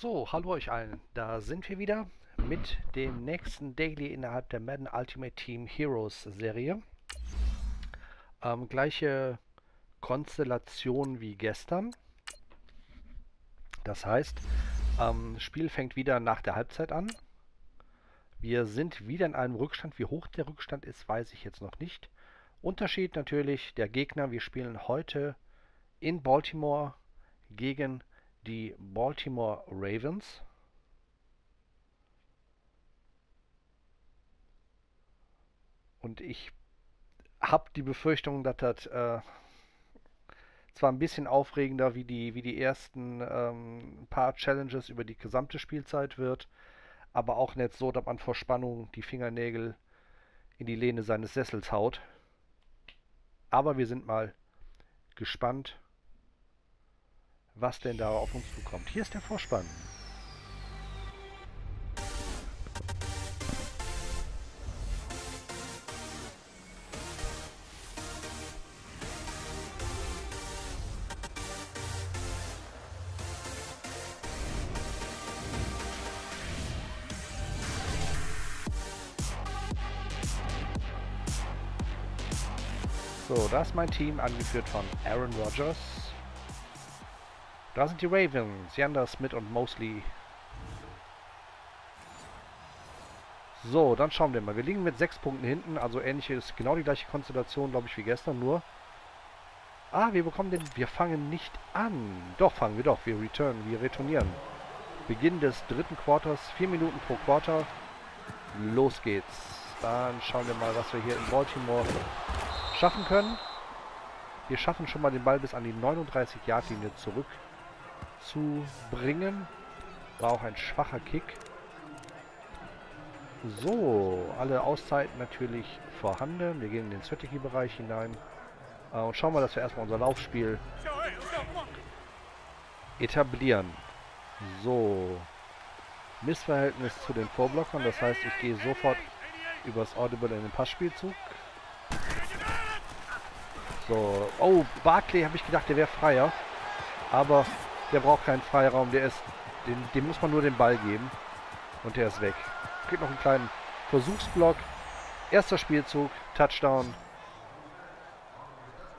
So, hallo euch allen. Da sind wir wieder mit dem nächsten Daily innerhalb der Madden Ultimate Team Heroes Serie. Ähm, gleiche Konstellation wie gestern. Das heißt, ähm, das Spiel fängt wieder nach der Halbzeit an. Wir sind wieder in einem Rückstand. Wie hoch der Rückstand ist, weiß ich jetzt noch nicht. Unterschied natürlich der Gegner. Wir spielen heute in Baltimore gegen die Baltimore Ravens. Und ich habe die Befürchtung, dass das äh, zwar ein bisschen aufregender wie die, wie die ersten ähm, paar Challenges über die gesamte Spielzeit wird, aber auch nicht so, dass man vor Spannung die Fingernägel in die Lehne seines Sessels haut. Aber wir sind mal gespannt, was denn da auf uns zukommt. Hier ist der Vorspann. So, das ist mein Team, angeführt von Aaron Rodgers. Da sind die Ravens, Yander, Smith und Mosley. So, dann schauen wir mal. Wir liegen mit sechs Punkten hinten, also ähnliche ist genau die gleiche Konstellation, glaube ich, wie gestern, nur... Ah, wir bekommen den... Wir fangen nicht an. Doch, fangen wir doch. Wir returnen, wir retournieren. Beginn des dritten Quarters, vier Minuten pro Quarter. Los geht's. Dann schauen wir mal, was wir hier in Baltimore schaffen können. Wir schaffen schon mal den Ball bis an die 39-Yard-Linie zurück zu bringen. War auch ein schwacher Kick. So, alle Auszeiten natürlich vorhanden. Wir gehen in den Strategy-Bereich hinein. Äh, und schauen mal, dass wir erstmal unser Laufspiel etablieren. So. Missverhältnis zu den Vorblockern. Das heißt, ich gehe sofort übers Audible in den Passspielzug. So. Oh, Barclay habe ich gedacht, der wäre freier. Aber der braucht keinen Freiraum. Der ist, den, dem muss man nur den Ball geben. Und der ist weg. Kriegt noch einen kleinen Versuchsblock. Erster Spielzug. Touchdown.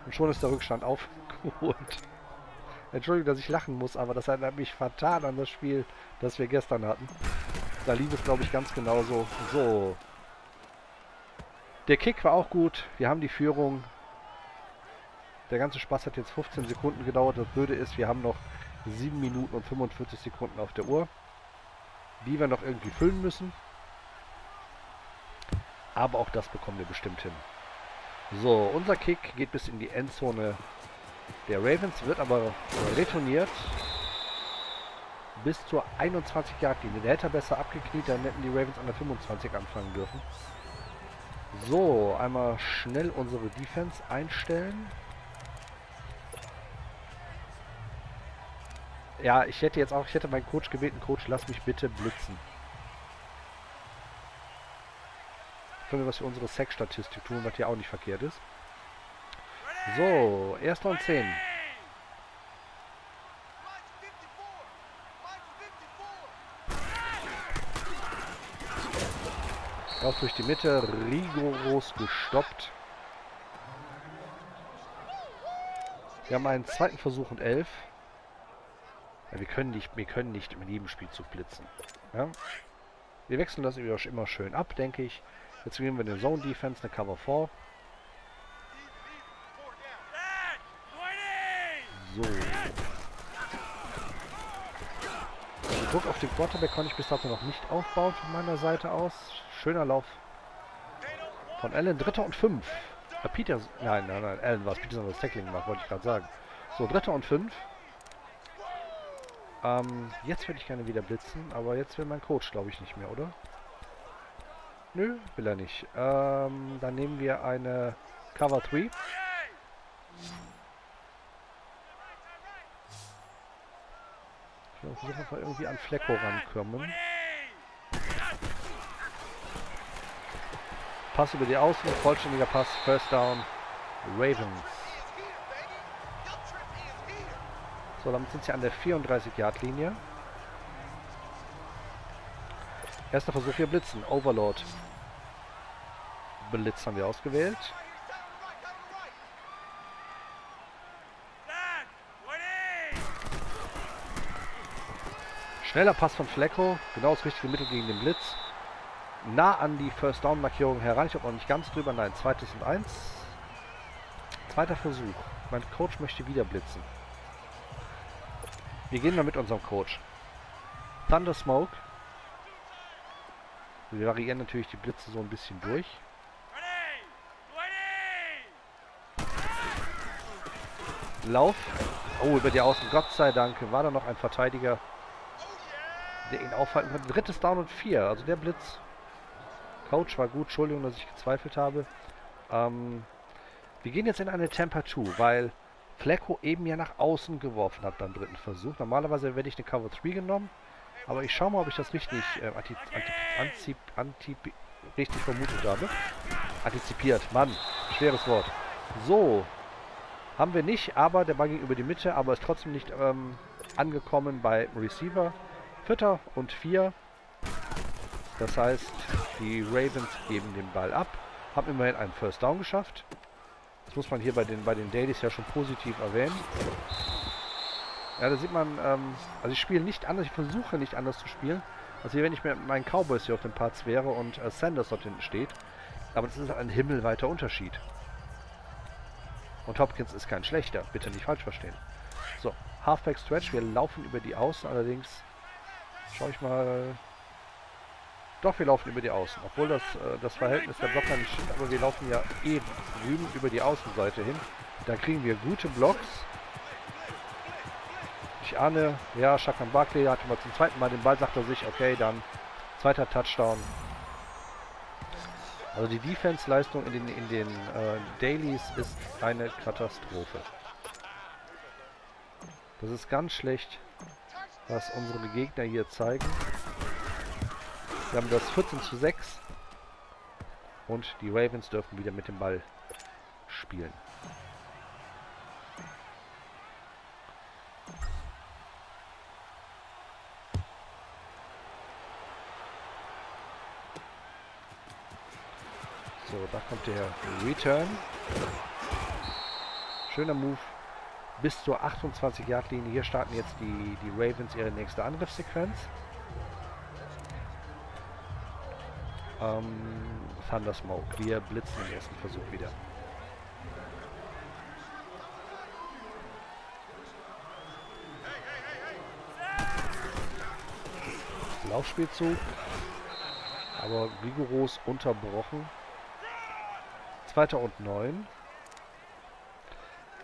Und schon ist der Rückstand aufgeholt. Entschuldigung, dass ich lachen muss, aber das erinnert mich fatal an das Spiel, das wir gestern hatten. Da lief es, glaube ich, ganz genauso. So. Der Kick war auch gut. Wir haben die Führung. Der ganze Spaß hat jetzt 15 Sekunden gedauert. Das Blöde ist, wir haben noch 7 Minuten und 45 Sekunden auf der Uhr, die wir noch irgendwie füllen müssen. Aber auch das bekommen wir bestimmt hin. So, unser Kick geht bis in die Endzone der Ravens, wird aber retourniert bis zur 21 Yard Linie. Der hätte er besser abgekniet, dann hätten die Ravens an der 25 anfangen dürfen. So, einmal schnell unsere Defense einstellen. Ja, ich hätte jetzt auch, ich hätte meinen Coach gebeten, Coach, lass mich bitte blitzen. Können wir was für unsere Sex-Statistik tun, was hier auch nicht verkehrt ist. So, erster und 10. Raus durch die Mitte, rigoros gestoppt. Wir haben einen zweiten Versuch und 11. Ja, wir können nicht, wir können nicht im jedem Spielzug blitzen. Ja? Wir wechseln das immer schön ab, denke ich. Jetzt gehen wir eine Zone Defense, eine Cover 4. So. Den Druck auf den Quarterback konnte ich bis dato noch nicht aufbauen von meiner Seite aus. Schöner Lauf von Allen. Dritter und fünf. Äh, nein, nein, nein, Allen war es. Peter soll das Tackling gemacht, wollte ich gerade sagen. So, dritter und fünf. Ähm, jetzt würde ich gerne wieder blitzen, aber jetzt will mein Coach, glaube ich, nicht mehr, oder? Nö, will er nicht. Ähm, dann nehmen wir eine Cover 3. Ich versuche mal irgendwie an Flecko rankommen. Pass über die Außen, vollständiger Pass, First Down, Ravens. So, damit sind sie an der 34-Yard-Linie. Erster Versuch, wir blitzen. Overlord. Blitz haben wir ausgewählt. Schneller Pass von Flecko. Genau das richtige Mittel gegen den Blitz. Nah an die First Down Markierung heran. Ich habe noch nicht ganz drüber. Nein, zweites und eins. Zweiter Versuch. Mein Coach möchte wieder blitzen. Wir gehen mal mit unserem Coach. Thunder Smoke. Wir variieren natürlich die Blitze so ein bisschen durch. Lauf. Oh, über die Außen. Gott sei Dank war da noch ein Verteidiger, der ihn aufhalten konnte. Drittes Down und vier. Also der Blitz. Coach war gut. Entschuldigung, dass ich gezweifelt habe. Ähm, wir gehen jetzt in eine Temper 2, weil Flecko eben ja nach außen geworfen hat beim dritten Versuch. Normalerweise werde ich eine Cover 3 genommen. Aber ich schaue mal, ob ich das richtig, äh, anti, anti, anti, richtig vermutet habe. Antizipiert. Mann, schweres Wort. So. Haben wir nicht, aber der Ball ging über die Mitte, aber ist trotzdem nicht ähm, angekommen bei Receiver. Vierter und vier. Das heißt, die Ravens geben den Ball ab. Haben immerhin einen First Down geschafft. Das muss man hier bei den, bei den Dailies ja schon positiv erwähnen. Ja, da sieht man, ähm, also ich spiele nicht anders, ich versuche nicht anders zu spielen, als wenn ich mit meinen Cowboys hier auf dem Parts wäre und äh, Sanders dort hinten steht. Aber das ist ein himmelweiter Unterschied. Und Hopkins ist kein schlechter, bitte nicht falsch verstehen. So, Halfback Stretch, wir laufen über die Außen, allerdings schaue ich mal... Doch, wir laufen über die Außen, obwohl das, äh, das Verhältnis der Blocker nicht stimmt, aber wir laufen ja eben drüben über die Außenseite hin. Da kriegen wir gute Blocks. Ich ahne, ja, Shakan Barkley hatte mal zum zweiten Mal den Ball, sagt er sich, okay, dann zweiter Touchdown. Also die Defense-Leistung in den, in den äh, Dailies ist eine Katastrophe. Das ist ganz schlecht, was unsere Gegner hier zeigen. Wir haben das 14 zu 6. Und die Ravens dürfen wieder mit dem Ball spielen. So, da kommt der Return. Schöner Move. Bis zur 28-Yard-Linie. Hier starten jetzt die, die Ravens ihre nächste Angriffssequenz. Ähm, Thunder Smoke. Wir blitzen den ersten Versuch wieder. Laufspielzug. Aber rigoros unterbrochen. Zweiter und neun.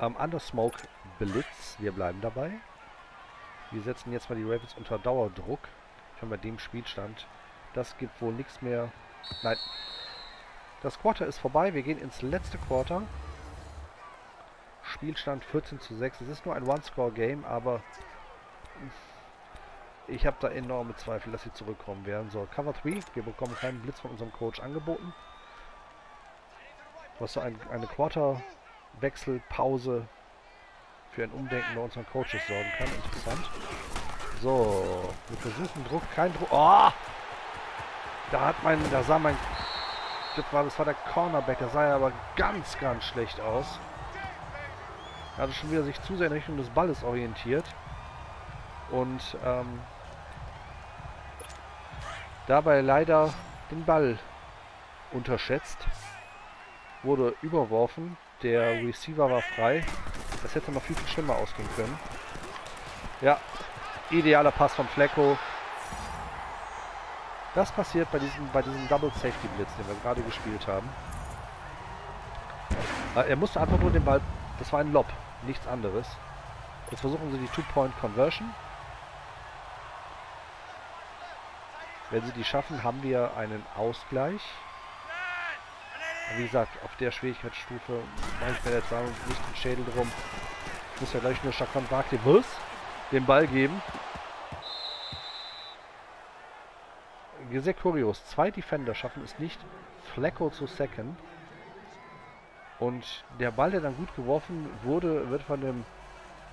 Ähm, Under Smoke Blitz. Wir bleiben dabei. Wir setzen jetzt mal die Ravens unter Dauerdruck. Schon bei dem Spielstand. Das gibt wohl nichts mehr Nein. Das Quarter ist vorbei. Wir gehen ins letzte Quarter. Spielstand 14 zu 6. Es ist nur ein One-Score-Game, aber ich habe da enorme Zweifel, dass sie zurückkommen werden. So, Cover 3. Wir bekommen keinen Blitz von unserem Coach angeboten. Was so ein, eine Quarter-Wechselpause für ein Umdenken bei unseren Coaches sorgen kann. Interessant. So, wir versuchen Druck, kein Druck. Oh! Da hat mein, da sah mein, das war, das war der Cornerback, der sah ja aber ganz, ganz schlecht aus. Er hatte schon wieder sich zu sehr in Richtung des Balles orientiert. Und ähm, dabei leider den Ball unterschätzt. Wurde überworfen. Der Receiver war frei. Das hätte noch viel, viel schlimmer ausgehen können. Ja, idealer Pass von Flecko. Das passiert bei diesem, bei diesem Double Safety Blitz, den wir gerade gespielt haben. Äh, er musste einfach nur den Ball... Das war ein Lob, nichts anderes. Jetzt versuchen sie die Two-Point-Conversion. Wenn sie die schaffen, haben wir einen Ausgleich. Wie gesagt, auf der Schwierigkeitsstufe mache ich mir jetzt sagen, nicht den Schädel drum. Ich muss ja gleich nur Shakan Barkley den Ball geben. Sehr kurios. Zwei Defender schaffen es nicht, Flecko zu sacken. Und der Ball, der dann gut geworfen wurde, wird von dem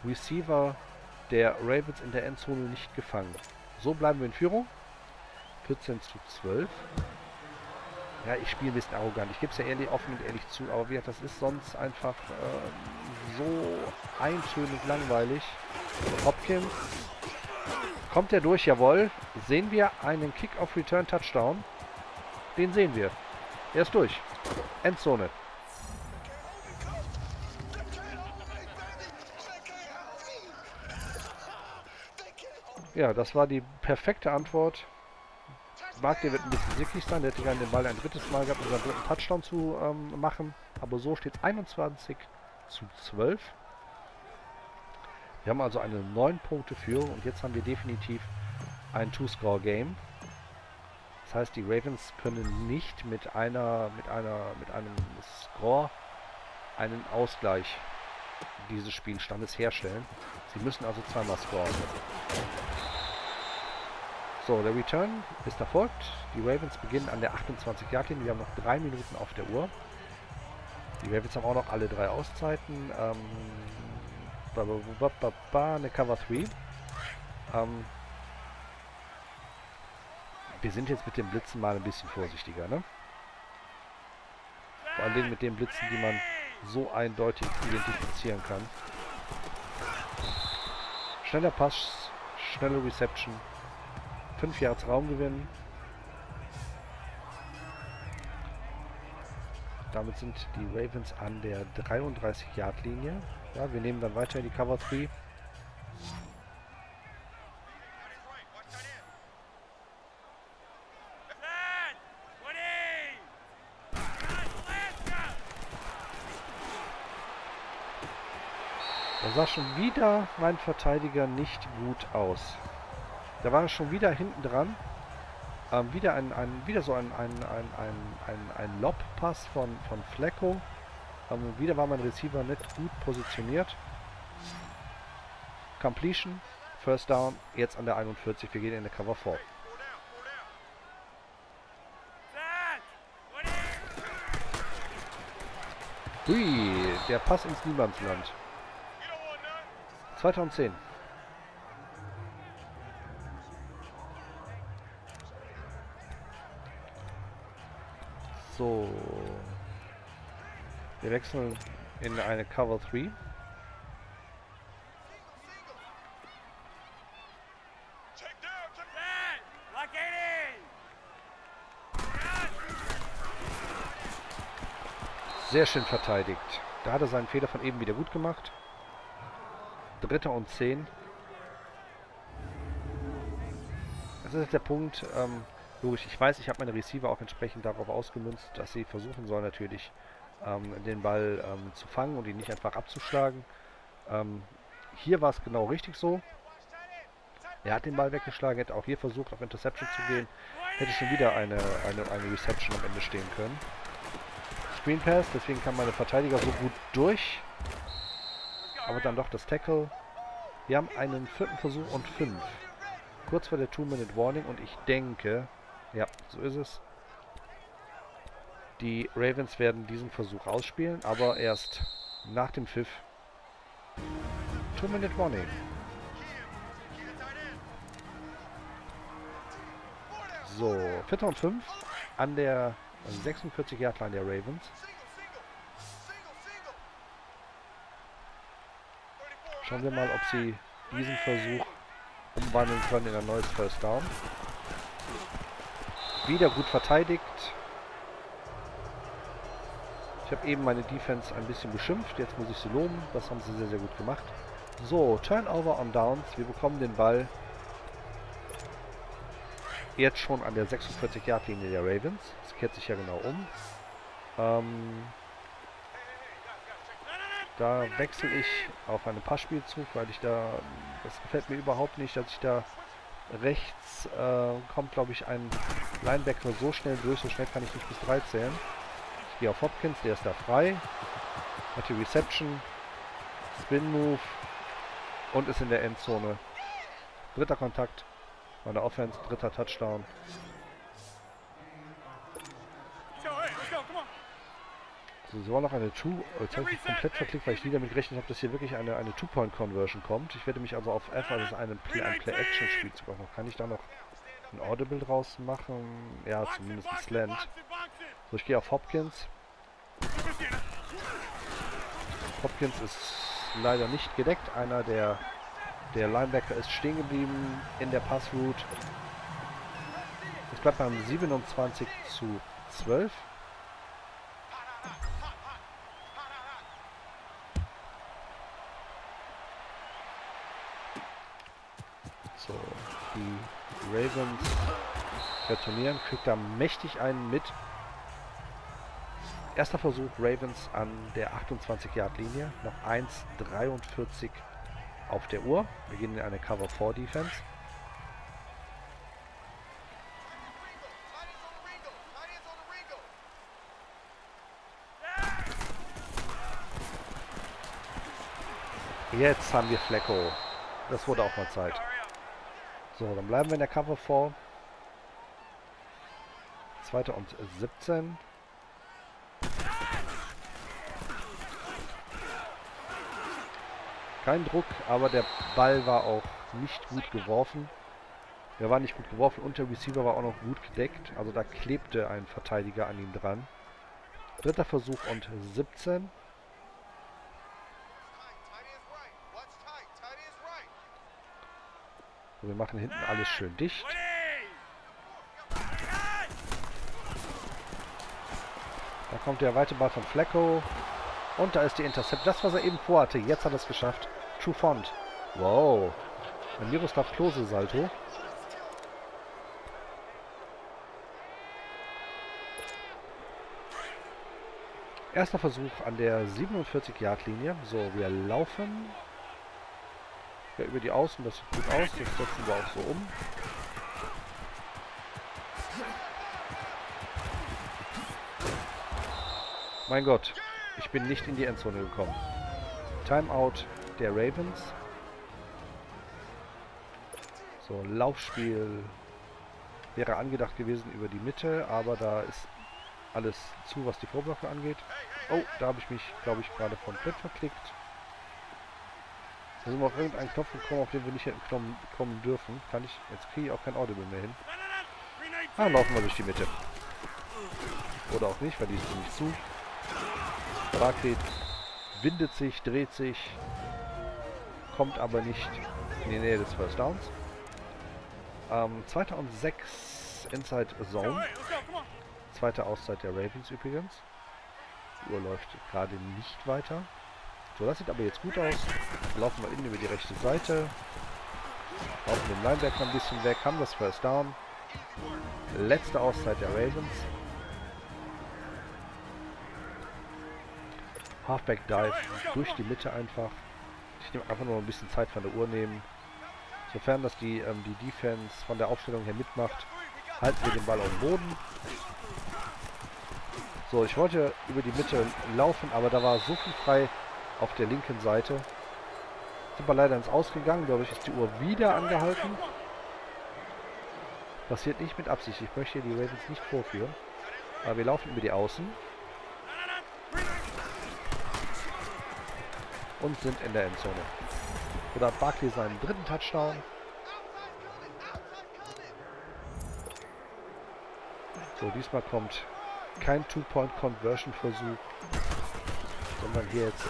Receiver der Ravens in der Endzone nicht gefangen. So bleiben wir in Führung. 14 zu 12. Ja, ich spiele ein bisschen arrogant. Ich gebe es ja ehrlich, offen und ehrlich zu, aber wie, das ist sonst einfach äh, so eintönig langweilig. Hopkins. Kommt er durch? Jawohl. Sehen wir einen Kick-Off-Return-Touchdown? Den sehen wir. Er ist durch. Endzone. Ja, das war die perfekte Antwort. Mag der wird ein bisschen sickig sein. Der hätte gerne den Ball ein drittes Mal gehabt, um seinen dritten Touchdown zu ähm, machen. Aber so steht es 21 zu 12. Wir haben also eine 9 Punkte Führung und jetzt haben wir definitiv ein Two-Score-Game. Das heißt, die Ravens können nicht mit einer, mit einer, mit einem Score einen Ausgleich dieses Spielstandes herstellen. Sie müssen also zweimal scoren. So, der Return ist erfolgt. Die Ravens beginnen an der 28-Yard-Linie. Wir haben noch drei Minuten auf der Uhr. Die Ravens haben auch noch alle drei Auszeiten. Ähm, eine Cover 3. Ähm, wir sind jetzt mit den Blitzen mal ein bisschen vorsichtiger, ne? Vor allem mit den Blitzen, die man so eindeutig identifizieren kann. Schneller Pass, schnelle Reception. 5 Yards Raumgewinn. Damit sind die Ravens an der 33 Yard Linie. Ja, wir nehmen dann weiter die Cover 3. Da sah schon wieder mein Verteidiger nicht gut aus. Da war er schon wieder hinten dran. Ähm, wieder ein, ein, wieder so ein, ein, ein, ein, ein, ein Lob-Pass von, von Flecko. Ähm, wieder war mein Receiver nicht gut positioniert. Completion, First Down, jetzt an der 41. Wir gehen in der Cover 4. Hui, der Pass ins Niemandsland. 2010. So. Wir wechseln in eine Cover 3. Sehr schön verteidigt. Da hat er seinen Fehler von eben wieder gut gemacht. Dritter und zehn. Das ist der Punkt, ähm, Logisch, ich weiß, ich habe meine Receiver auch entsprechend darauf ausgemünzt, dass sie versuchen sollen natürlich ähm, den Ball ähm, zu fangen und ihn nicht einfach abzuschlagen. Ähm, hier war es genau richtig so. Er hat den Ball weggeschlagen, hätte auch hier versucht, auf Interception zu gehen. Hätte schon wieder eine, eine, eine Reception am Ende stehen können. Screen Pass, deswegen kann meine Verteidiger so gut durch. Aber dann doch das Tackle. Wir haben einen vierten Versuch und fünf. Kurz vor der Two-Minute-Warning und ich denke, ja, so ist es. Die Ravens werden diesen Versuch ausspielen, aber erst nach dem Pfiff. Two-Minute Warning. So, 4. und 5 an der 46 Yard Line der Ravens. Schauen wir mal, ob sie diesen Versuch umwandeln können in ein neues First Down. Wieder gut verteidigt. Ich habe eben meine Defense ein bisschen beschimpft. Jetzt muss ich sie loben. Das haben sie sehr, sehr gut gemacht. So, Turnover on Downs. Wir bekommen den Ball jetzt schon an der 46 Yard Linie der Ravens. Das kehrt sich ja genau um. Ähm, da wechsle ich auf einen Passspielzug, weil ich da, das gefällt mir überhaupt nicht, dass ich da rechts äh, kommt, glaube ich, ein Linebacker so schnell durch, so schnell kann ich nicht bis 3 zählen. Gehe auf Hopkins, der ist da frei. Hat die Reception, Spin Move und ist in der Endzone. Dritter Kontakt bei der Offense, dritter Touchdown. So, es war noch eine Two. Jetzt habe ich komplett verklickt, weil ich nie damit gerechnet habe, dass hier wirklich eine, eine Two-Point-Conversion kommt. Ich werde mich also auf F, also einen Play-Action-Spielzug auch noch. Kann ich da noch ein Audible draus machen. Ja, zumindest ein Slant. So, ich gehe auf Hopkins. Hopkins ist leider nicht gedeckt. Einer der, der Linebacker ist stehen geblieben in der Passroute. Es bleibt beim 27 zu 12. die Ravens retournieren, kriegt da mächtig einen mit. Erster Versuch Ravens an der 28-Yard-Linie. Noch 1,43 auf der Uhr. Wir gehen in eine Cover-4-Defense. Jetzt haben wir Flecko. Das wurde auch mal Zeit. So, dann bleiben wir in der Cover 4. Zweiter und 17. Kein Druck, aber der Ball war auch nicht gut geworfen. Der war nicht gut geworfen und der Receiver war auch noch gut gedeckt. Also da klebte ein Verteidiger an ihm dran. Dritter Versuch und 17. So, wir machen hinten alles schön dicht. Da kommt der weite Ball von Flecko. Und da ist die Intercept. Das, was er eben vorhatte. Jetzt hat er es geschafft. True Font. Wow. Ein Miroslav Klose Salto. Erster Versuch an der 47-Yard-Linie. So, wir laufen. Ja, über die Außen, das sieht gut aus. Das setzen wir auch so um. Mein Gott, ich bin nicht in die Endzone gekommen. Timeout der Ravens. So, Laufspiel wäre angedacht gewesen über die Mitte, aber da ist alles zu, was die Vorblöcke angeht. Oh, da habe ich mich, glaube ich, gerade komplett verklickt. Da sind wir auf irgendeinen Knopf gekommen, auf den wir nicht hätten kommen dürfen. Kann ich, jetzt kriege ich auch kein Audible mehr hin. Ah, laufen wir durch die Mitte. Oder auch nicht, weil die ist ziemlich zu. Barclay windet sich, dreht sich, kommt aber nicht in die Nähe des First Downs. Ähm, zweiter und sechs Inside Zone. Zweite Auszeit der Ravens übrigens. Die Uhr läuft gerade nicht weiter. So, das sieht aber jetzt gut aus. Laufen wir innen über die rechte Seite. Laufen den Linebacker ein bisschen weg, haben das First Down. Letzte Auszeit der Ravens. Halfback Dive durch die Mitte einfach. Ich nehme einfach nur ein bisschen Zeit von der Uhr nehmen. Sofern das die, ähm, die Defense von der Aufstellung her mitmacht, halten wir den Ball auf dem Boden. So, ich wollte über die Mitte laufen, aber da war so viel frei auf der linken Seite. Sind wir leider ins Ausgegangen, dadurch ist die Uhr wieder angehalten. Passiert nicht mit Absicht, ich möchte die Ravens nicht vorführen. Aber wir laufen über die Außen. und sind in der Endzone. Oder Barkley seinen dritten Touchdown. So, diesmal kommt kein Two-Point-Conversion-Versuch, sondern hier jetzt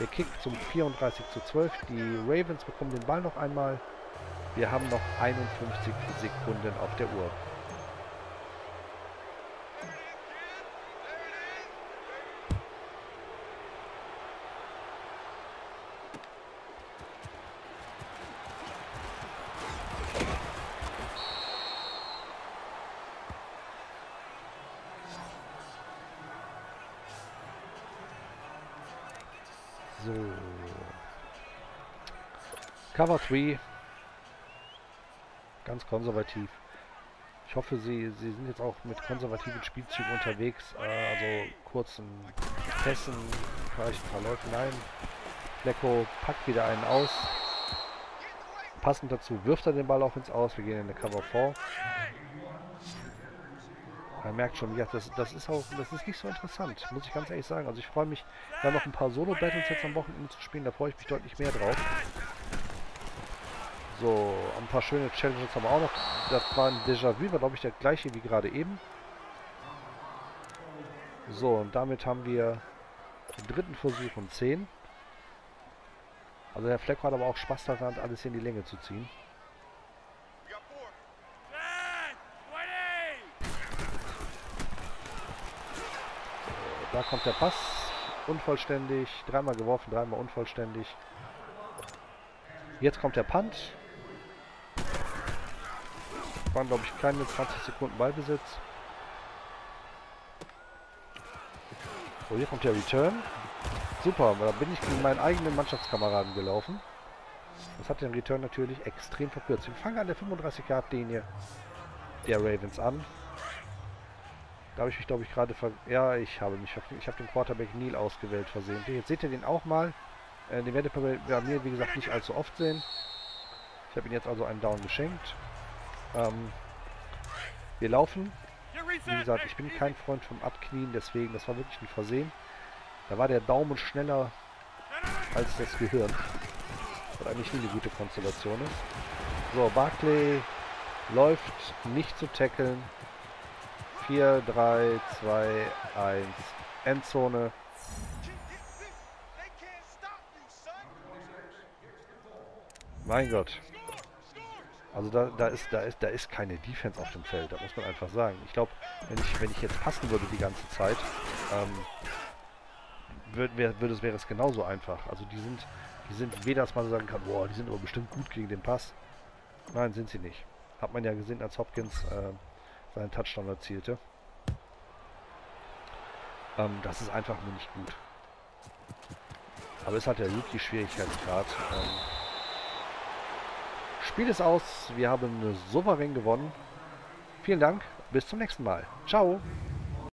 der Kick zum 34 zu 12. Die Ravens bekommen den Ball noch einmal. Wir haben noch 51 Sekunden auf der Uhr. So. Cover 3. Ganz konservativ. Ich hoffe, Sie, Sie sind jetzt auch mit konservativen Spielzügen unterwegs. Äh, also kurzen Pässen, vielleicht ein paar Läufe. Nein. Flecko packt wieder einen aus. Passend dazu wirft er den Ball auch ins Aus. Wir gehen in eine Cover 4. Man merkt schon, ja, das, das ist auch, das ist nicht so interessant, muss ich ganz ehrlich sagen. Also ich freue mich, da noch ein paar Solo-Battles jetzt am Wochenende zu spielen, da freue ich mich deutlich mehr drauf. So, ein paar schöne Challenges haben wir auch noch. Das war ein Déjà-vu, war glaube ich der gleiche wie gerade eben. So, und damit haben wir den dritten Versuch und 10. Also der Fleck hat aber auch Spaß daran, alles in die Länge zu ziehen. Da kommt der Pass. Unvollständig. Dreimal geworfen, dreimal unvollständig. Jetzt kommt der Punt. Waren, glaube ich, keine 20 Sekunden Ballbesitz. So, hier kommt der Return. Super, da bin ich gegen meinen eigenen Mannschaftskameraden gelaufen. Das hat den Return natürlich extrem verkürzt. Wir fangen an der 35 Yard Linie der Ravens an. Da habe ich mich, glaube ich, gerade ver... Ja, ich habe mich... Ich habe den Quarterback Neil ausgewählt versehentlich. Jetzt seht ihr den auch mal. Äh, den werdet ihr bei mir, wie gesagt, nicht allzu oft sehen. Ich habe ihn jetzt also einen Down geschenkt. Ähm, wir laufen. Wie gesagt, ich bin kein Freund vom Abknien, deswegen, das war wirklich ein Versehen. Da war der Daumen schneller als das Gehirn. Was eigentlich nie eine gute Konstellation ist. So, Barclay läuft nicht zu tackeln. 4, 3, 2, 1. Endzone. Mein Gott. Also da, da, ist, da, ist, da ist keine Defense auf dem Feld, da muss man einfach sagen. Ich glaube, wenn ich, wenn ich jetzt passen würde die ganze Zeit, ähm, würde wär, würd es, wäre es genauso einfach. Also die sind, die sind weder, dass man sagen kann, boah, die sind aber bestimmt gut gegen den Pass. Nein, sind sie nicht. Hat man ja gesehen, als Hopkins äh, seinen Touchdown erzielte. Ähm, das ist einfach nur nicht gut. Aber es hat der Rookie-Schwierigkeitsgrad. Ähm, Spiel ist aus. Wir haben souverän gewonnen. Vielen Dank. Bis zum nächsten Mal. Ciao.